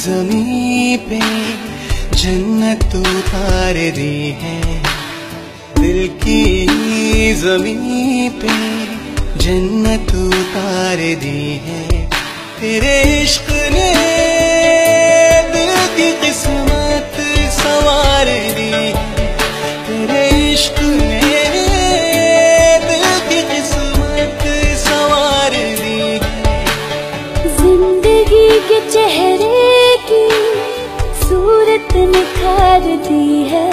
जमी पे जन्नत तो तार दी है। दिल की जमी पे जन्नत तो तार दी है। तेरे इश्क ने दिल की किस्मत सवार दी। तेरे इश्क ने चेहरे निखार दी है।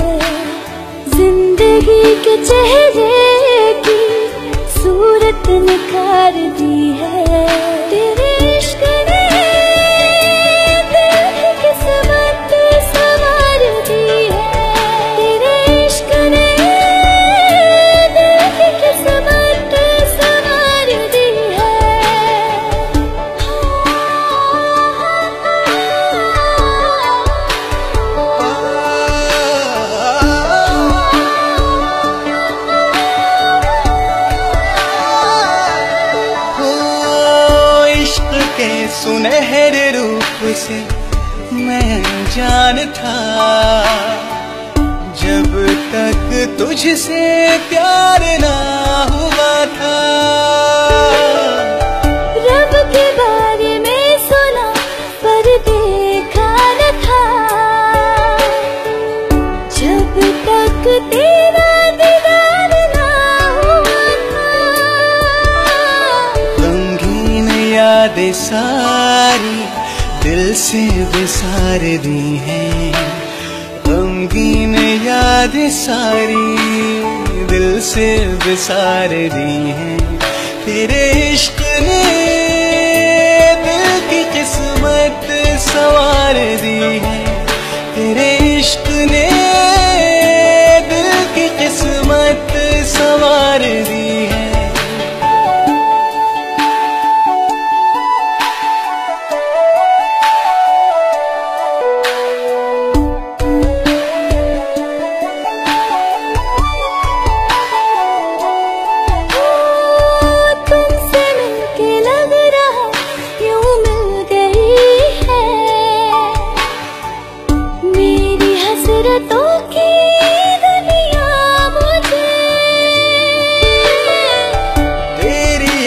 ज़िंदगी के चेहरे की सूरत निखार दी है। सुनहरे रूप से, मैं जान था। जब तक तुझसे प्यार ना हुआ था। रब के बारे में सुना, पर देखा न था। जब तक तेरा यादें सारी, दिल से बिसार दी हैं। ने यादें सारी, दिल से बिसार दी हैं। तेरे इश्क ने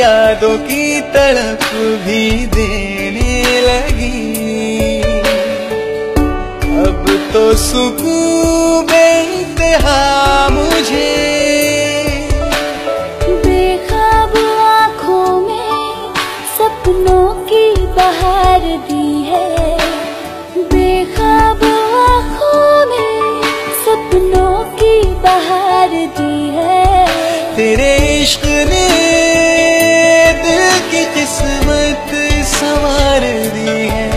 यादों की तड़प भी देने लगी। अब तो सुकून बेइंतहा मुझे। इश्क ने दिल की किस्मत सवार दी